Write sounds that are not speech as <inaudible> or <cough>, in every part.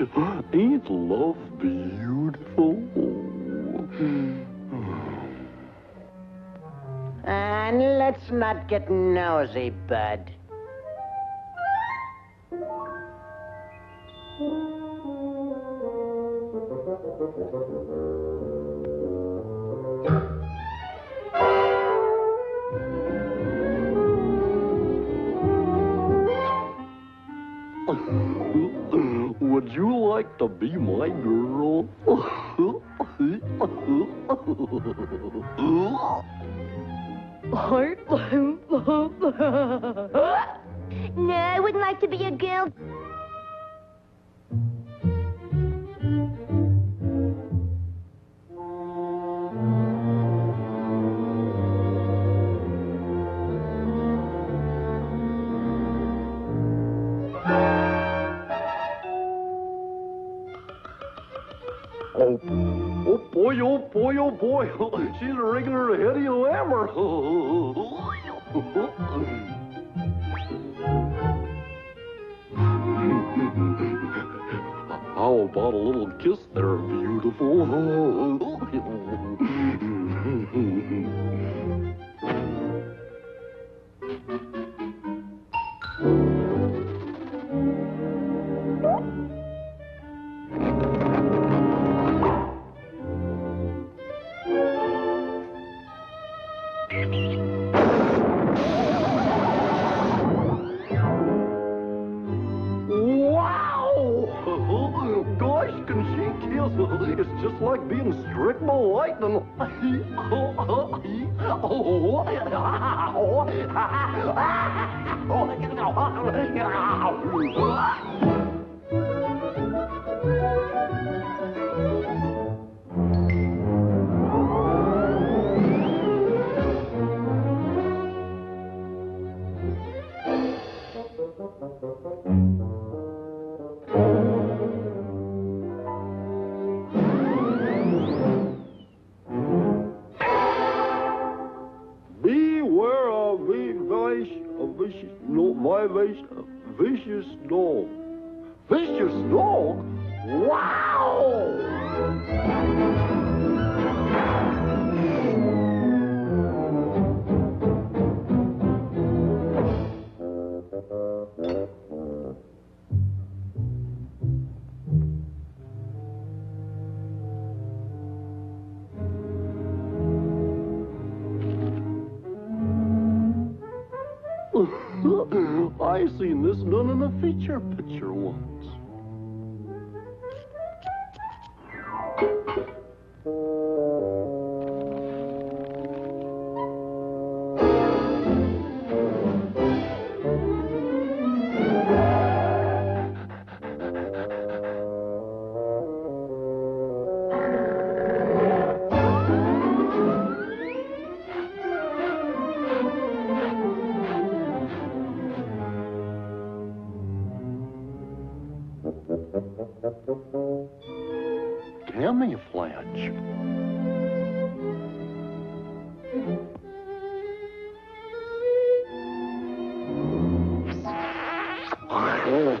Ain't love beautiful? Hmm. And let's not get nosy, bud. Like to be my girl? <laughs> <laughs> No, I wouldn't like to be a girl. Boy, oh boy, oh boy. She's rigging her head of you hammer. How about a little kiss there, beautiful? 哎呦，哎呦，哎呦，哎呦，哎呦，哎呦，哎呦，哎呦，哎呦，哎呦，哎呦，哎呦，哎呦，哎呦，哎呦，哎呦，哎 Thank you. A vicious, no, my vicious, vicious dog. Vicious dog? Wow! I seen this done in a feature picture once. Camouflage. Why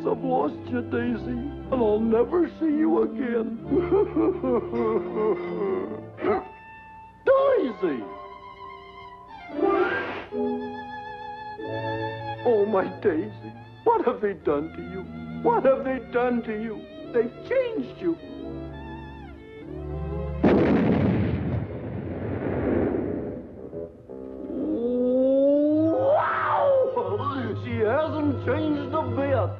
Guess I've lost you, Daisy, and I'll never see you again. <laughs> Daisy! Oh, my Daisy, what have they done to you? What have they done to you? They've changed you. Bit.